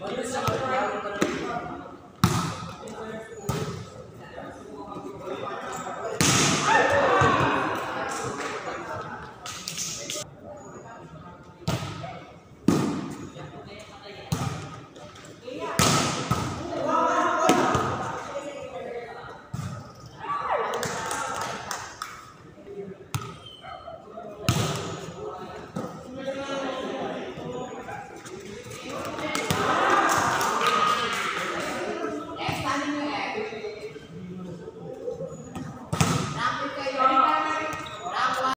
Let's go.